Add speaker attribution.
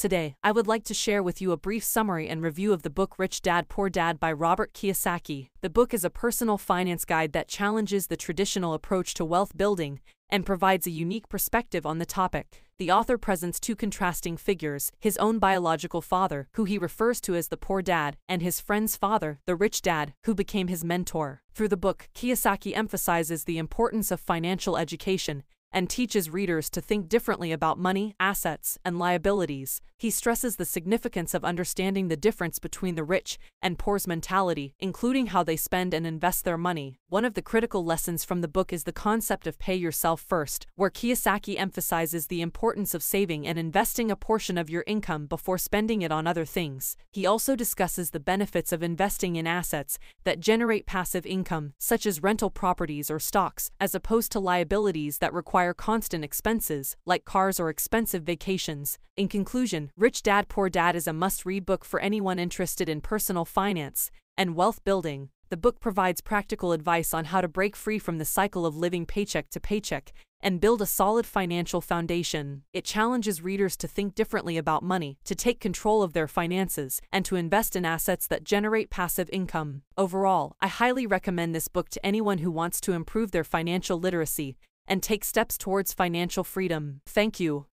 Speaker 1: Today, I would like to share with you a brief summary and review of the book Rich Dad Poor Dad by Robert Kiyosaki. The book is a personal finance guide that challenges the traditional approach to wealth building and provides a unique perspective on the topic. The author presents two contrasting figures his own biological father, who he refers to as the poor dad, and his friend's father, the rich dad, who became his mentor. Through the book, Kiyosaki emphasizes the importance of financial education and teaches readers to think differently about money, assets, and liabilities. He stresses the significance of understanding the difference between the rich and poor's mentality, including how they spend and invest their money. One of the critical lessons from the book is the concept of pay yourself first, where Kiyosaki emphasizes the importance of saving and investing a portion of your income before spending it on other things. He also discusses the benefits of investing in assets that generate passive income, such as rental properties or stocks, as opposed to liabilities that require require constant expenses, like cars or expensive vacations. In conclusion, Rich Dad Poor Dad is a must read book for anyone interested in personal finance and wealth building. The book provides practical advice on how to break free from the cycle of living paycheck to paycheck and build a solid financial foundation. It challenges readers to think differently about money, to take control of their finances, and to invest in assets that generate passive income. Overall, I highly recommend this book to anyone who wants to improve their financial literacy and take steps towards financial freedom. Thank you.